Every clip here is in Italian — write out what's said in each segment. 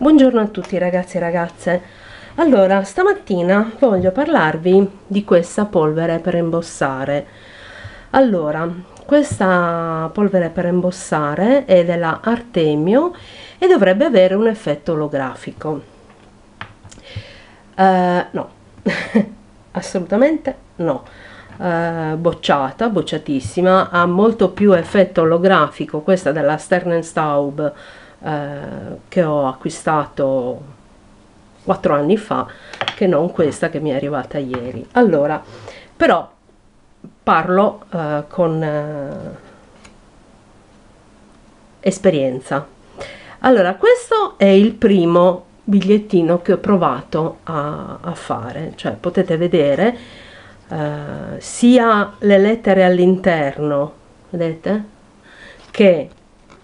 Buongiorno a tutti ragazzi e ragazze. Allora, stamattina voglio parlarvi di questa polvere per imbossare. Allora, questa polvere per imbossare è della Artemio e dovrebbe avere un effetto olografico. Uh, no, assolutamente no. Uh, bocciata, bocciatissima, ha molto più effetto olografico questa della Sternenstaub eh, che ho acquistato 4 anni fa che non questa che mi è arrivata ieri. Allora però parlo eh, con eh, esperienza. Allora questo è il primo bigliettino che ho provato a, a fare cioè potete vedere eh, sia le lettere all'interno vedete? Che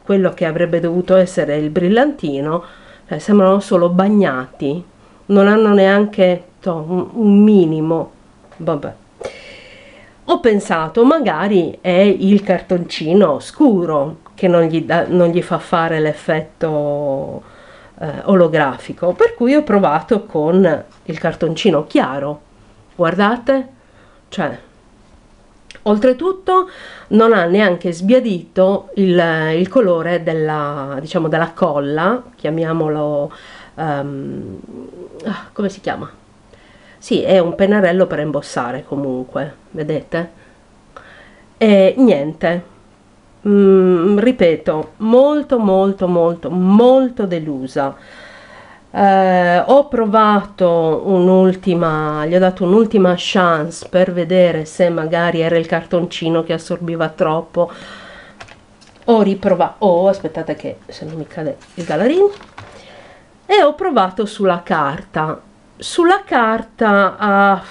quello che avrebbe dovuto essere il brillantino eh, sembrano solo bagnati. Non hanno neanche to, un, un minimo. Vabbè. Ho pensato magari è il cartoncino scuro che non gli, da, non gli fa fare l'effetto eh, olografico. Per cui ho provato con il cartoncino chiaro. Guardate. Cioè Oltretutto non ha neanche sbiadito il, il colore della, diciamo, della colla, chiamiamolo, um, come si chiama? Sì, è un pennarello per imbossare comunque, vedete? E niente, mm, ripeto, molto molto molto molto delusa eh, ho provato un'ultima gli ho dato un'ultima chance per vedere se magari era il cartoncino che assorbiva troppo. Ho riprovato oh aspettate che se non mi cade il galarin. E ho provato sulla carta. Sulla carta ah,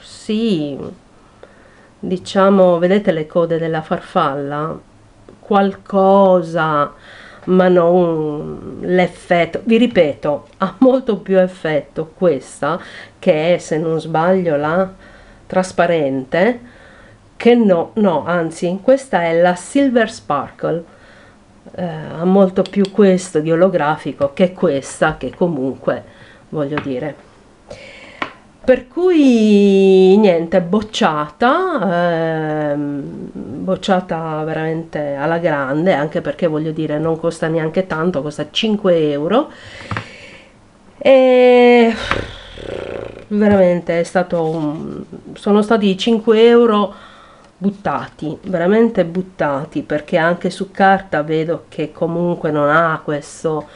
sì diciamo vedete le code della farfalla? Qualcosa ma non l'effetto. Vi ripeto ha molto più effetto questa che è se non sbaglio la trasparente che no no anzi questa è la silver sparkle. Eh, ha molto più questo di olografico che questa che comunque voglio dire per cui niente bocciata ehm, bocciata veramente alla grande anche perché voglio dire non costa neanche tanto costa 5 euro. E veramente è stato un, sono stati 5 euro buttati veramente buttati perché anche su carta vedo che comunque non ha questo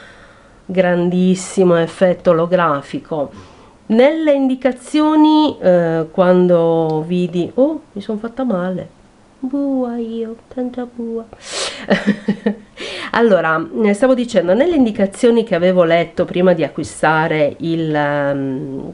grandissimo effetto olografico nelle indicazioni eh, quando vidi oh mi sono fatta male. Bua io tanta bua. Allora stavo dicendo nelle indicazioni che avevo letto prima di acquistare il um,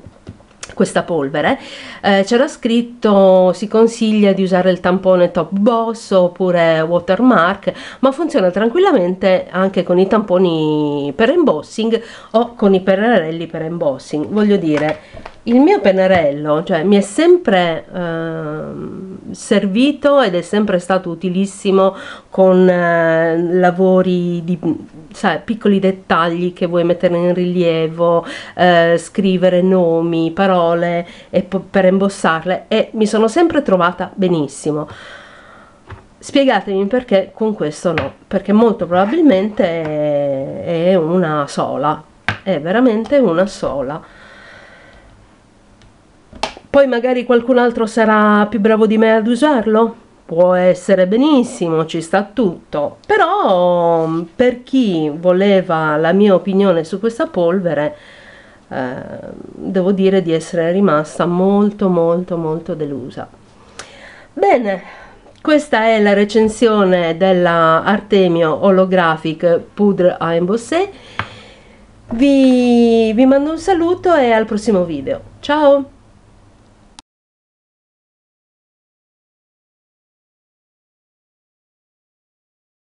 questa polvere eh, c'era scritto si consiglia di usare il tampone top boss oppure watermark ma funziona tranquillamente anche con i tamponi per embossing o con i pennarelli per embossing. Voglio dire il mio pennarello cioè mi è sempre eh, servito ed è sempre stato utilissimo con eh, lavori di sai, piccoli dettagli che vuoi mettere in rilievo eh, scrivere nomi parole e per imbossarle e mi sono sempre trovata benissimo. Spiegatemi perché con questo no perché molto probabilmente è, è una sola è veramente una sola. Poi magari qualcun altro sarà più bravo di me ad usarlo può essere benissimo ci sta tutto. Però per chi voleva la mia opinione su questa polvere eh, devo dire di essere rimasta molto molto molto delusa. Bene questa è la recensione della Artemio Holographic Poudre à Embossé vi, vi mando un saluto e al prossimo video. Ciao